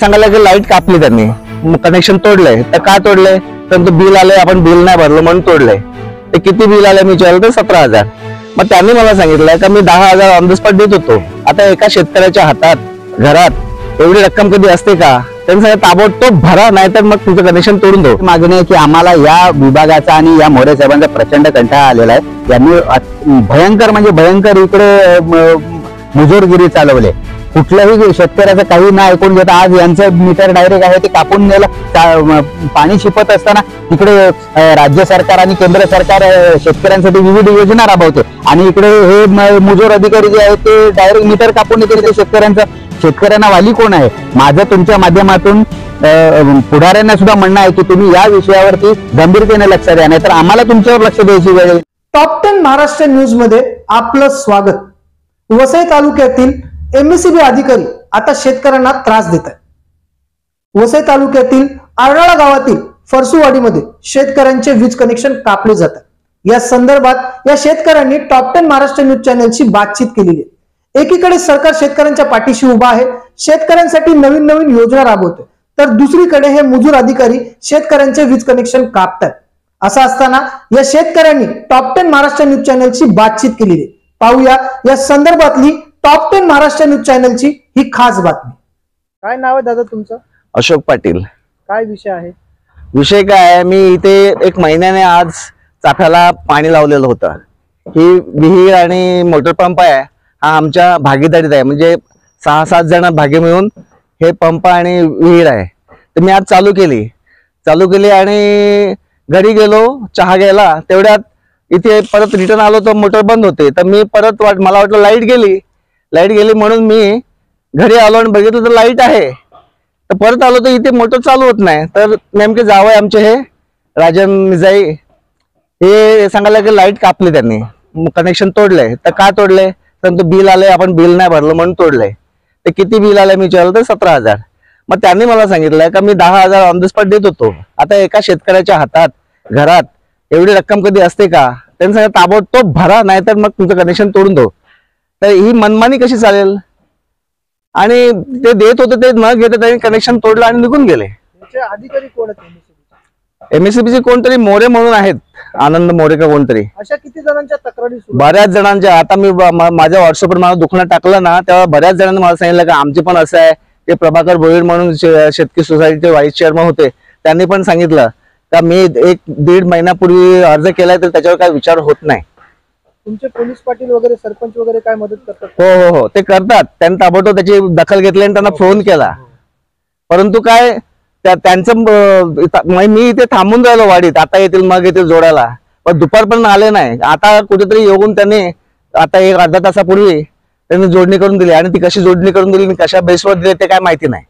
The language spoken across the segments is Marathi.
सांगायला की लाइट कापली त्यांनी. कनेक्शन तोडलंय. तर का तोडलंय? तर बिल आलंय आपण बिल नाही भरलं म्हणून तोडलंय. ते किती बिल आलंय मी विचारलं तर सतरा हजार. मग त्यांनी मला सांगितलं का मी दहा हजार ऑन द स्पॉट देत होतो. आता एका शेतकऱ्याच्या हातात घरात एवढी रक्कम कधी असते का? त्यांनी सांगितलं ताबडतोब भरा नाहीतर मग तुमचं कनेक्शन तोडून दो मागणी आहे की आम्हाला या विभागाचा आणि या मोरे साहेबांचा प्रचंड कंटाळा आलेला आहे. यांनी भयंकर म्हणजे भयंकर इकडे मुजोरगिरी चालवले. कुठल्याही शेतकऱ्याचं काही ना ऐकून घेता. आज यांचं मीटर डायरेक्ट आहे ते कापून नेलं. पाणी शिपत असताना तिकडे राज्य सरकार आणि केंद्र सरकार शेतकऱ्यांसाठी विविध योजना राबवते. आणि इकडे हे मुजोर अधिकारी जे आहेत ते डायरेक्ट मीटर कापून येते ते शेतकऱ्यांचं. शेतकऱ्यांना वाली कोण आहे? माझं तुमच्या माध्यमातून पुढाऱ्यांना सुद्धा म्हणणं आहे की तुम्ही या विषयावरती गंभीरतेने लक्ष द्या. नाही तर आम्हाला तुमच्यावर लक्ष द्यायची वेळ टॉप टेन महाराष्ट्र न्यूजमध्ये आपलं स्वागत. वसई तालुक्यातील एमएससीबी अधिकारी आता शेतकऱ्यांना त्रास देत आहेत. वसई तालुक्यातील आरळा गावातील फरसुवाडीमध्ये शेतकऱ्यांचे वीज कनेक्शन कापले जातात या संदर्भात या शेतकऱ्यांनी टॉप टेन महाराष्ट्र न्यूज चॅनलशी बातचीत केलेली आहे. एकीकडे सरकार शेतकऱ्यांच्या पाठीशी उभा आहे शेतकऱ्यांसाठी नवीन नवीन योजना राबवते तर दुसरीकडे हे मजूर अधिकारी शेतकऱ्यांचे वीज कनेक्शन कापतात असं असताना या शेतकऱ्यांनी टॉप टेन महाराष्ट्र न्यूज चॅनलशी बातचीत केलेली आहे. पाहूया या संदर्भातली टॉप टेन महाराष्ट्र न्यूज चॅनलची ही खास बातमी. काय नाव आहे दादा तुमचं? अशोक पाटील. काय विषय आहे? विषय काय आहे मी इथे एक महिन्याने आज चाफ्याला पाणी लावलेलं होतं. ही विहीर आणि मोटर पंप आहे हा आमच्या भागीदारीत आहे. म्हणजे सहा सात जण भागे मिळून हे पंप आणि विहीर आहे. तर मी आज चालू केली. चालू केली आणि घरी गेलो चहा घ्यायला. तेवढ्यात इथे परत रिटर्न आलो तर मोटर बंद होते. तर मी परत वाट मला वाटलं लाइट गेली. लाइट गेली म्हणून मी घरी आलो आणि बघितलं तर लाइट आहे. तर परत आलो तर इथे मोटर चालू होत नाही. तर नेमके जावं आमचे हे राजन मिझाई हे सांगायला की लाइट कापली त्यांनी. कनेक्शन तोडलंय तर का तोडलंय तर तो बिल आलंय आपण बिल नाही भरलं म्हणून तोडलंय तर किती बिल आलंय मी विचारलं तर सतरा हजार. मग त्यांनी मला सांगितलंय का मी दहा हजार ऑन द स्पॉट देत होतो. आता एका शेतकऱ्याच्या हातात घरात एवढी रक्कम कधी असते का? त्यांनी सांगितलं ताबडतोब भरा नाहीतर मग तुमचं कनेक्शन तोडून दो तर ही मनमानी कशी चालेल? आणि ते देत होते ते न घेता त्यांनी कनेक्शन तोडलं आणि निघून गेले. अधिकारी कोण आहेत एमएससीबी चे? कोणतरी मोरे म्हणून आहेत. आनंद मोरे का कोणतरी. अशा किती जणांच्या तक्रारी बऱ्याच जणांच्या आता मी माझ्या व्हॉट्सअपवर मला दुखणं टाकलं ना तेव्हा बऱ्याच जणांनी मला सांगितलं की आमचे पण असं आहे. ते प्रभाकर भोईर म्हणून शेतकरी सोसायटीचे व्हाईस चेअरमन होते. त्यांनी पण सांगितलं. का मी एक दीड महिन्यापूर्वी अर्ज केलाय तर त्याच्यावर काय विचार होत नाही. तुमचे पोलीस पाटील वगैरे सरपंच वगैरे काय मदत करतात? हो हो हो. ते करतात. त्यांनी ताबडतोब त्याची दखल घेतली आणि त्यांना फोन केला. परंतु काय त्या त्यांचं अं, इथं- म्हणजे मी इथे थांबून राहिलो वाडीत. आता येतील मग येतील जोडायला. पण दुपारपर्यंत आले नाही. आता कुठेतरी येऊन त्यांनी आता एक अर्धा तासापूर्वी त्यांनी जोडणी करून दिली. आणि ती कशी जोडणी करून दिली आणि कशा बेसवर दिली ते काय माहिती नाही.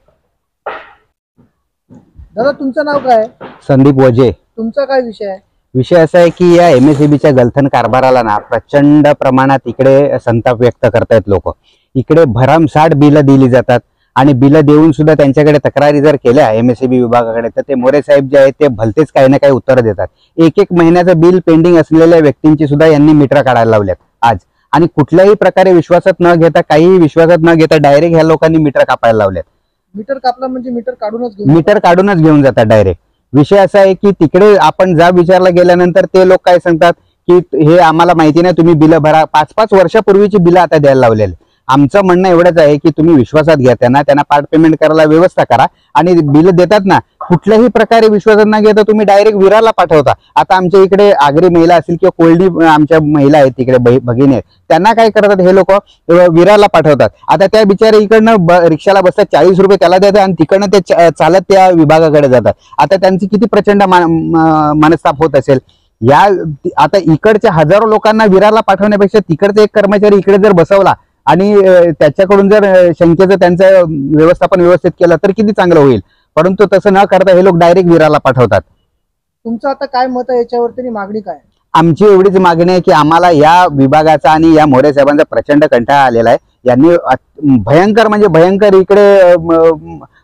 दादा तुमचं नाव काय? आहे? संदीप वजे. तुमचा काय विषय आहे? विषय असा आहे की या एम एस च्या गलथन कारभाराला ना प्रचंड प्रमाणात इकडे संताप व्यक्त करतायत लोक. इकडे भरमसाठ बिलं दिली जातात आणि बिलं देऊन सुद्धा त्यांच्याकडे तक्रारी जर केल्या एम एस विभागाकडे तर ते मोरे साहेब जे आहेत ते भलतेच काही ना काही उत्तर देतात. एक एक महिन्याचं बिल पेंडिंग असलेल्या व्यक्तींची सुद्धा यांनी मीटर काढायला लावल्यात आज. आणि कुठल्याही प्रकारे विश्वासात न घेता काहीही विश्वासात न घेता डायरेक्ट ह्या लोकांनी मीटर कापायला लावल्यात. मीटर कापला म्हणजे मीटर काढूनच मीटर काढूनच घेऊन जातात डायरेक्ट. विषय असा आहे की तिकडे आपण जा विचारला गेल्यानंतर ते लोक काय सांगतात की हे आम्हाला माहिती नाही तुम्ही बिलं भरा. पाच पाच वर्षापूर्वीची बिलं आता द्यायला लावलेली. आमचं म्हणणं एवढंच आहे की तुम्ही विश्वासात घ्या त्यांना त्यांना पार्ट पेमेंट करायला व्यवस्था करा. आणि बिल देतात ना कुठल्याही प्रकारे विश्वासात न घेता तुम्ही डायरेक्ट विराला पाठवता. आता आमच्या इकडे आगरी महिला असतील किंवा कोल्डी आमच्या महिला आहेत तिकडे भगिनी आहेत. त्यांना काय करतात हे लोक? विराला पाठवतात. आता त्या बिचारे इकडनं ब- रिक्षाला बसतात चाळीस रुपये त्याला देतात आणि तिकडनं ते च- चालत त्या विभागाकडे जातात. आता त्यांची किती प्रचंड मनस्ताप होत असेल. या आता इकडच्या हजारो लोकांना विराला पाठवण्यापेक्षा तिकडचा एक कर्मचारी इकडे जर बसवला आणि त्याच्याकडून जर शंकेचं त्यांचं व्यवस्थापन व्यवस्थित केलं तर किती चांगलं होईल? परंतु तसं न करता हे लोक डायरेक्ट विराला पाठवतात. तुमचं आता काय मत आहे याच्यावर तरी मागणी काय? आमची एवढीच मागणी आहे की आम्हाला या विभागाचा आणि या मोरे साहेबांचा प्रचंड कंटाळा आलेला आहे. यांनी भयंकर म्हणजे भयंकर इकडे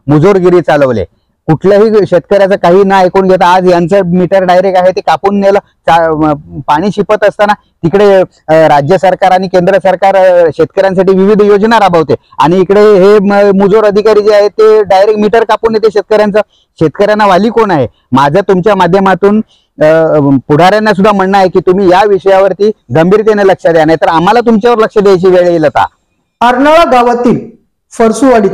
मुजोरगिरी चालवले. कुठल्याही शेतकऱ्याचं काही ना ऐकून घेता आज यांचं मीटर डायरेक्ट आहे ते कापून नेलं पाणी शिपत असताना तिकडे राज्य सरकार आणि केंद्र सरकार शेतकऱ्यांसाठी विविध योजना राबवते. आणि इकडे हे मुजोर अधिकारी जे आहेत ते डायरेक्ट मीटर कापून येते शेतकऱ्यांचं. शेतकऱ्यांना वाली कोण आहे? माझं तुमच्या माध्यमातून पुढाऱ्यांना सुद्धा म्हणणं आहे की तुम्ही या विषयावरती गंभीरतेने लक्ष द्या नाहीतर आम्हाला तुमच्यावर लक्ष द्यायची वेळ येईल आता. अर्नाळा गावातील फरसुवाडीत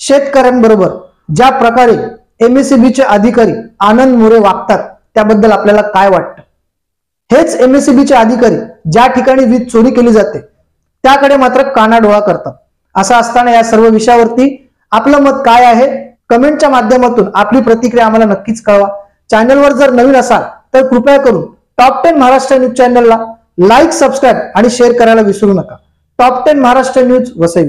शेतकऱ्यांबरोबर ज्या प्रकारे एमएससीबीचे अधिकारी आनंद मोरे वागतात. त्याबद्दल आपल्याला काय वाटतं? हेच एमएससीबीचे अधिकारी ज्या ठिकाणी वीज चोरी केली जाते त्याकडे मात्र कानाडोळा करतात. असं असताना या सर्व विषयावरती आपलं मत काय आहे? कमेंटच्या माध्यमातून आपली प्रतिक्रिया आम्हाला नक्कीच कळवा. चॅनलवर जर नवीन असाल तर कृपया करून टॉप टेन महाराष्ट्र न्यूज चॅनलला लाईक सबस्क्राईब आणि शेअर करायला विसरू नका. Top ten Maharashtra news Vasai